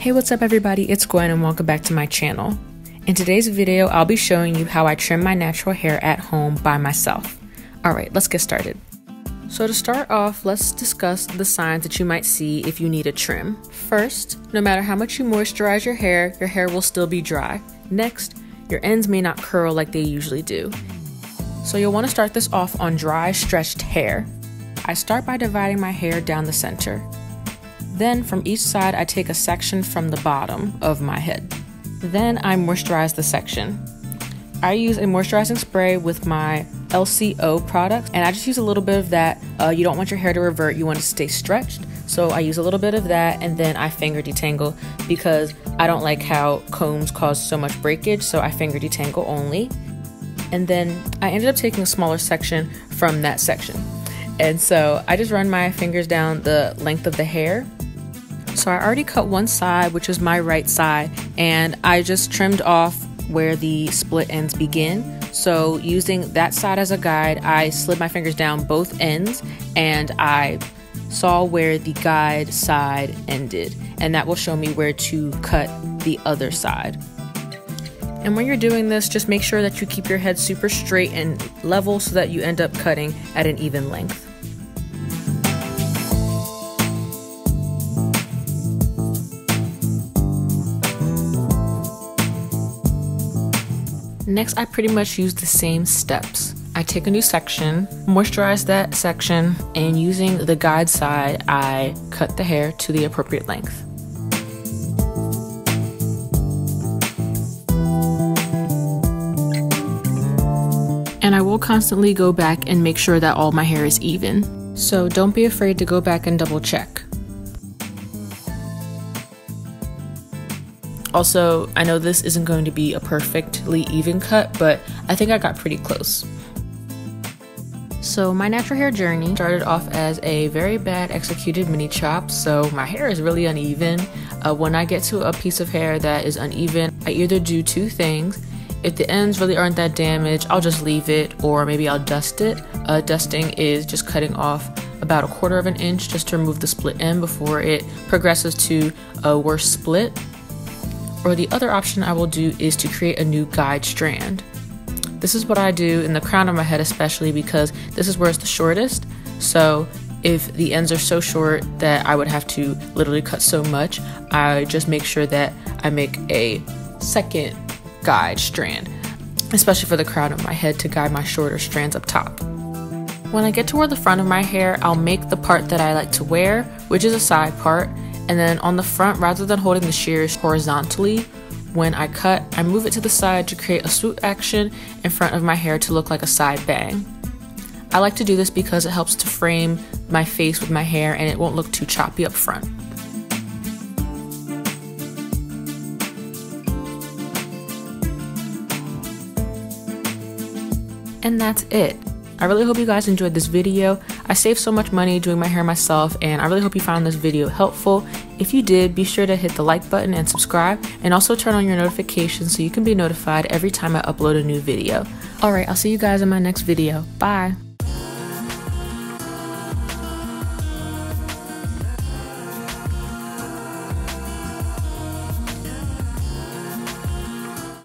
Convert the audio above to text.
Hey, what's up everybody? It's Gwen and welcome back to my channel. In today's video, I'll be showing you how I trim my natural hair at home by myself. Alright, let's get started. So to start off, let's discuss the signs that you might see if you need a trim. First, no matter how much you moisturize your hair, your hair will still be dry. Next, your ends may not curl like they usually do. So you'll want to start this off on dry, stretched hair. I start by dividing my hair down the center. Then from each side, I take a section from the bottom of my head. Then I moisturize the section. I use a moisturizing spray with my LCO product, and I just use a little bit of that. Uh, you don't want your hair to revert, you want to stay stretched. So I use a little bit of that, and then I finger detangle because I don't like how combs cause so much breakage, so I finger detangle only. And then I ended up taking a smaller section from that section. And so I just run my fingers down the length of the hair so I already cut one side, which is my right side, and I just trimmed off where the split ends begin. So using that side as a guide, I slid my fingers down both ends and I saw where the guide side ended. And that will show me where to cut the other side. And when you're doing this, just make sure that you keep your head super straight and level so that you end up cutting at an even length. Next, I pretty much use the same steps. I take a new section, moisturize that section, and using the guide side, I cut the hair to the appropriate length. And I will constantly go back and make sure that all my hair is even. So don't be afraid to go back and double check. Also, I know this isn't going to be a perfectly even cut, but I think I got pretty close. So my natural hair journey started off as a very bad executed mini chop, so my hair is really uneven. Uh, when I get to a piece of hair that is uneven, I either do two things. If the ends really aren't that damaged, I'll just leave it or maybe I'll dust it. Uh, dusting is just cutting off about a quarter of an inch just to remove the split end before it progresses to a worse split. Or the other option I will do is to create a new guide strand. This is what I do in the crown of my head, especially because this is where it's the shortest. So if the ends are so short that I would have to literally cut so much, I just make sure that I make a second guide strand, especially for the crown of my head to guide my shorter strands up top. When I get toward the front of my hair, I'll make the part that I like to wear, which is a side part, and then on the front, rather than holding the shears horizontally, when I cut, I move it to the side to create a swoop action in front of my hair to look like a side bang. I like to do this because it helps to frame my face with my hair and it won't look too choppy up front. And that's it. I really hope you guys enjoyed this video. I saved so much money doing my hair myself and I really hope you found this video helpful. If you did, be sure to hit the like button and subscribe and also turn on your notifications so you can be notified every time I upload a new video. Alright, I'll see you guys in my next video. Bye!